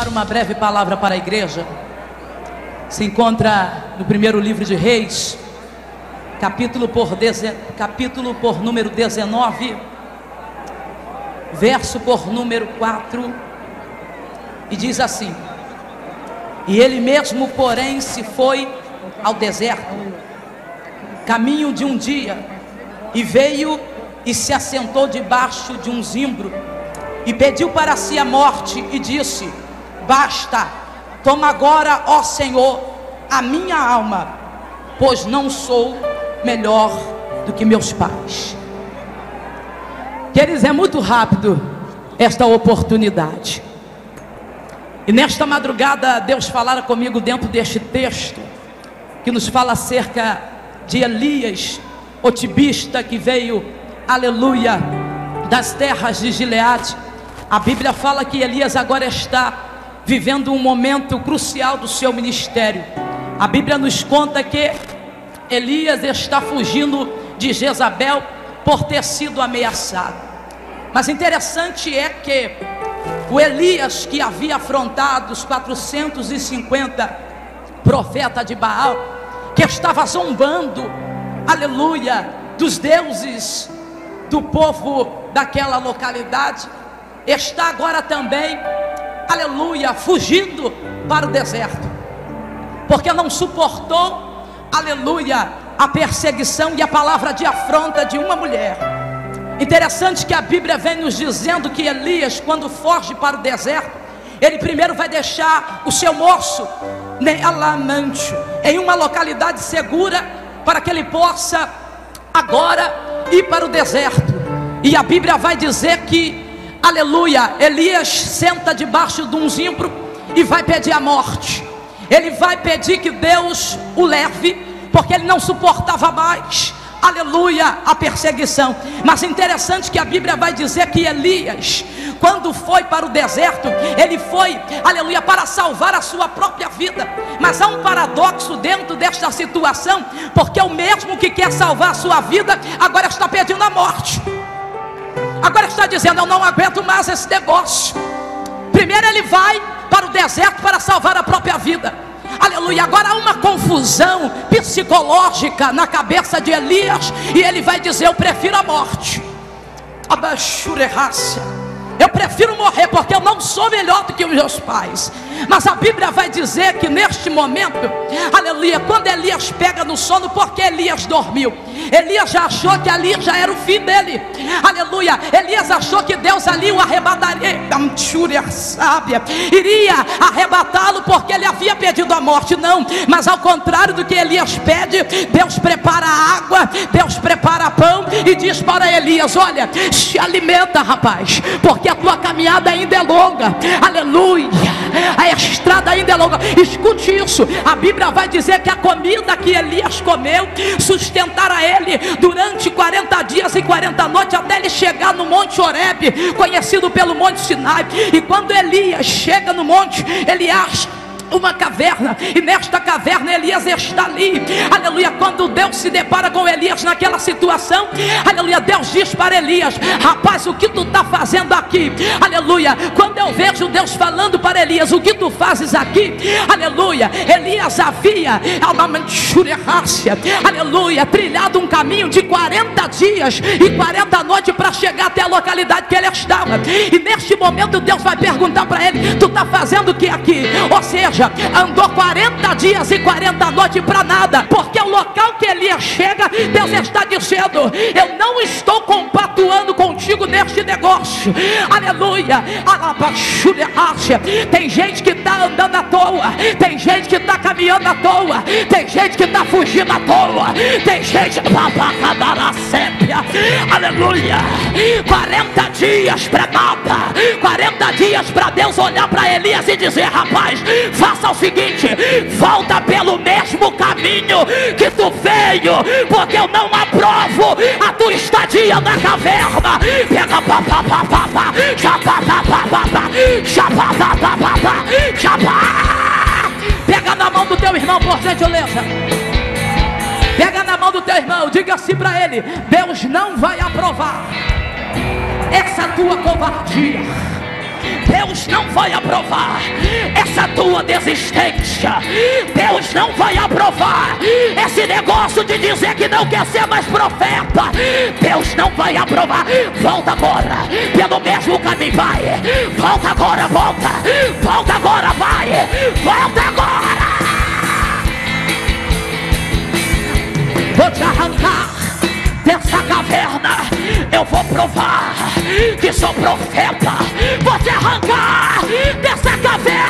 deixar uma breve palavra para a igreja. Se encontra no primeiro livro de Reis, capítulo por, deze... capítulo por número 19, verso por número 4, e diz assim: E ele mesmo, porém, se foi ao deserto, caminho de um dia, e veio e se assentou debaixo de um zimbro e pediu para si a morte e disse: Basta, toma agora, ó Senhor, a minha alma, pois não sou melhor do que meus pais. Queridos, é muito rápido esta oportunidade. E nesta madrugada, Deus falara comigo dentro deste texto, que nos fala acerca de Elias, otibista que veio, aleluia, das terras de Gileade a Bíblia fala que Elias agora está vivendo um momento crucial do seu ministério. A Bíblia nos conta que Elias está fugindo de Jezabel por ter sido ameaçado. Mas interessante é que o Elias que havia afrontado os 450 profetas de Baal, que estava zombando, aleluia, dos deuses do povo daquela localidade, está agora também, aleluia, fugindo para o deserto, porque não suportou, aleluia, a perseguição e a palavra de afronta de uma mulher. Interessante que a Bíblia vem nos dizendo que Elias, quando foge para o deserto, ele primeiro vai deixar o seu moço, Nealamante, em uma localidade segura, para que ele possa agora ir para o deserto. E a Bíblia vai dizer que aleluia, Elias senta debaixo de um zimbro e vai pedir a morte. Ele vai pedir que Deus o leve, porque ele não suportava mais, aleluia, a perseguição. Mas interessante que a Bíblia vai dizer que Elias, quando foi para o deserto, ele foi, aleluia, para salvar a sua própria vida. Mas há um paradoxo dentro desta situação, porque o mesmo que quer salvar a sua vida, agora está pedindo a morte. Agora está dizendo: Eu não aguento mais esse negócio. Primeiro ele vai para o deserto para salvar a própria vida. Aleluia. Agora há uma confusão psicológica na cabeça de Elias. E ele vai dizer: Eu prefiro a morte. Eu prefiro morrer porque eu não sou melhor do que os meus pais. Mas a Bíblia vai dizer que neste momento, aleluia, quando Elias pega no sono, porque Elias dormiu. Elias já achou que ali já era o fim dele. Aleluia. Elias achou que Deus ali o arrebataria. sábia. Iria arrebatá-lo porque ele havia pedido a morte. Não. Mas ao contrário do que Elias pede, Deus prepara água, Deus prepara pão e diz para Elias: Olha, se alimenta, rapaz, porque a tua caminhada ainda é longa. Aleluia. A estrada ainda é longa. Escute isso. A Bíblia vai dizer que a comida que Elias comeu sustentará ele durante 40 dias e 40 noites até ele chegar no Monte Horebe, conhecido pelo Monte Sinai. E quando Elias chega no monte, ele acha uma caverna, e nesta caverna Elias está ali, aleluia. Quando Deus se depara com Elias naquela situação, aleluia, Deus diz para Elias: Rapaz, o que tu está fazendo aqui? Aleluia. Quando eu vejo Deus falando para Elias: O que tu fazes aqui? Aleluia. Elias havia, aleluia, trilhado um caminho de 40 dias e 40 noites para chegar até a localidade que ele estava, e neste momento Deus vai perguntar para ele: Tu está fazendo o que aqui? Ou seja, andou 40 dias e 40 noites para nada, porque o local que Elias chega, Deus está dizendo: Eu não estou compatuando contigo neste negócio, aleluia. Tem gente que está andando à toa, tem gente que está caminhando à toa, tem gente que está fugindo à toa, tem gente, aleluia. 40 dias para nada, 40 dias para Deus olhar para Elias e dizer: Rapaz, faça o seguinte: volta pelo mesmo caminho que tu porque eu não aprovo a tua estadia na caverna. Pega. Pega na mão do teu irmão, por gentileza. Pega na mão do teu irmão, diga assim para ele: Deus não vai aprovar essa tua covardia. Deus não vai aprovar essa tua desistência. Deus não vai aprovar esse negócio de dizer que não quer ser mais profeta. Deus não vai aprovar. Volta agora, pelo mesmo caminho vai. Volta agora, volta. Volta agora, vai. Volta agora. Vou te arrancar dessa caverna. Eu vou provar que sou profeta, vou te arrancar dessa caverna.